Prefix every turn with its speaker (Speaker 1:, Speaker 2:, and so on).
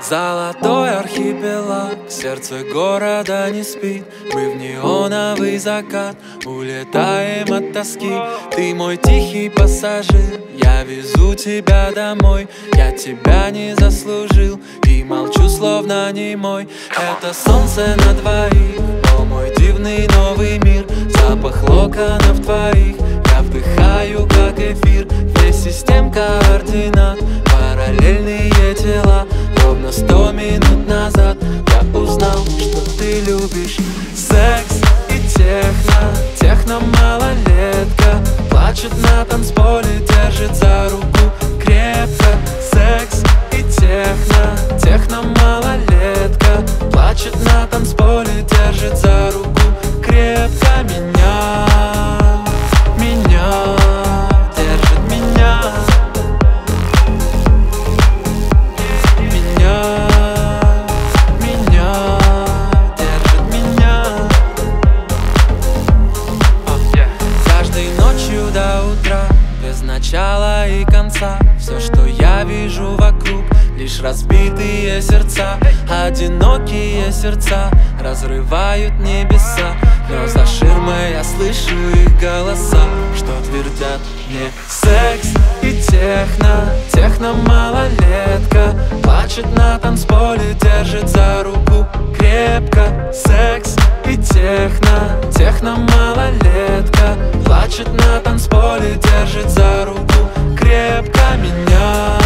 Speaker 1: Золотой архипелаг, сердце города не спит. Мы в неоновый закат, улетаем от тоски. Ты мой тихий пассажир, я везу тебя домой. Я тебя не заслужил и молчу словно не мой. Это солнце на двоих, о мой дивный новый мир. Запах локонов твоих координат параллельные тела Ровно сто минут назад. Я узнал, что ты любишь Секс и техно, техно малолетка. Плачет на танцполе, начала и конца. Все, что я вижу вокруг, лишь разбитые сердца. Одинокие сердца разрывают небеса. Но за ширмой я слышу их голоса Что твердят мне секс и техно. Техно малолетка Плачет на танцполе, держит за руку крепко. Секс и техно. Техно малолетка Плачет на танцполе, держит за руку крепко меня